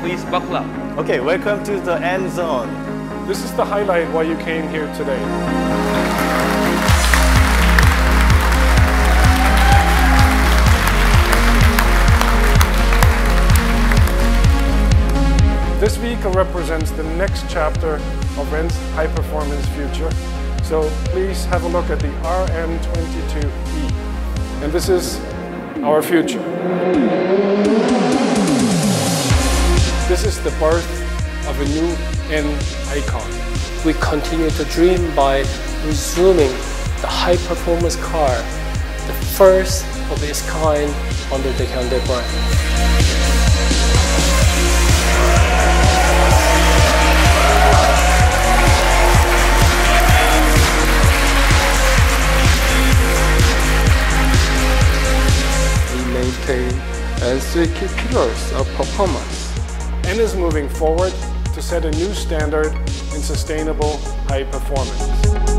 please buckle up. Okay, welcome to the end zone. This is the highlight why you came here today. This vehicle represents the next chapter of REN's high-performance future. So please have a look at the RN22e. And this is our future. This is the birth of a new icon. We continue to dream by resuming the high-performance car, the first of its kind under the Hyundai brand. as three key pillars of performance. N is moving forward to set a new standard in sustainable high performance.